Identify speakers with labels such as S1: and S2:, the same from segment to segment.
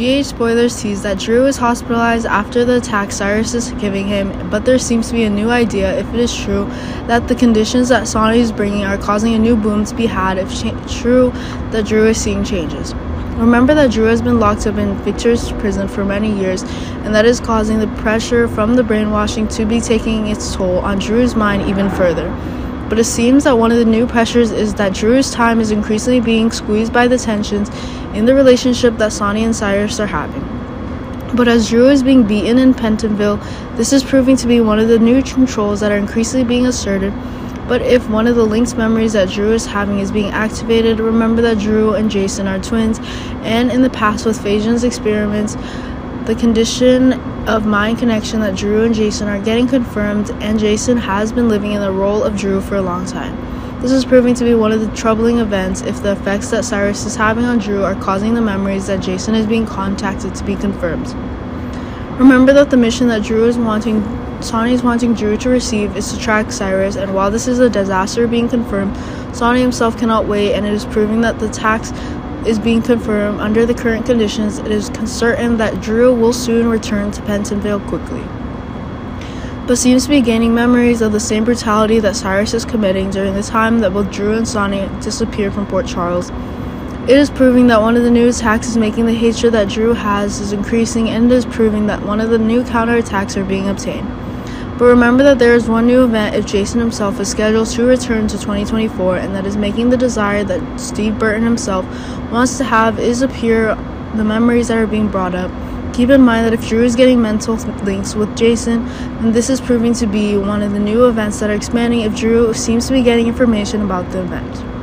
S1: GH Spoilers tease that Drew is hospitalized after the attack Cyrus is giving him, but there seems to be a new idea, if it is true, that the conditions that Sonny is bringing are causing a new boom to be had if cha- true that Drew is seeing changes. Remember that Drew has been locked up in Victor's prison for many years, and that is causing the pressure from the brainwashing to be taking its toll on Drew's mind even further. But it seems that one of the new pressures is that Drew's time is increasingly being squeezed by the tensions in the relationship that Sonny and Cyrus are having. But as Drew is being beaten in Pentonville, this is proving to be one of the new controls that are increasingly being asserted. But if one of the linked memories that Drew is having is being activated, remember that Drew and Jason are twins, and in the past with Faison's experiments, the condition of mind connection that Drew and Jason are getting confirmed, and Jason has been living in the role of Drew for a long time. This is proving to be one of the troubling events if the effects that Cyrus is having on Drew are causing the memories that Jason is being contacted to be confirmed. Remember that the mission that Drew is wanting Sonny is wanting Drew to receive is to track Cyrus, and while this is a disaster being confirmed, Sonny himself cannot wait, and it is proving that the tax is being confirmed under the current conditions, it is certain that Drew will soon return to Pentonville quickly. But seems to be gaining memories of the same brutality that Cyrus is committing during the time that both Drew and Sonny disappeared from Port Charles. It is proving that one of the new attacks is making the hatred that Drew has is increasing, and it is proving that one of the new counterattacks are being obtained. But remember that there is one new event if Jason himself is scheduled to return to 2024, and that is making the desire that Steve Burton himself wants to have is appear the memories that are being brought up. Keep in mind that if Drew is getting mental links with Jason, then this is proving to be one of the new events that are expanding if Drew seems to be getting information about the event.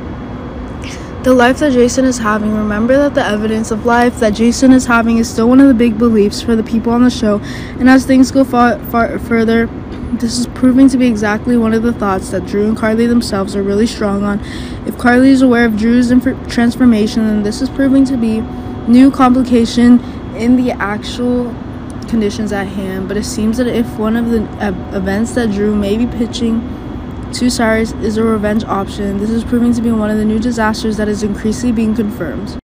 S1: The life that Jason is having, remember that the evidence of life that Jason is having is still one of the big beliefs for the people on the show, and as things go far, far further, this is proving to be exactly one of the thoughts that Drew and Carly themselves are really strong on. If Carly is aware of Drew's inf- transformation, then this is proving to be new complication in the actual conditions at hand. But it seems that if one of the uh, events that Drew may be pitching to Cyrus is a revenge option, this is proving to be one of the new disasters that is increasingly being confirmed.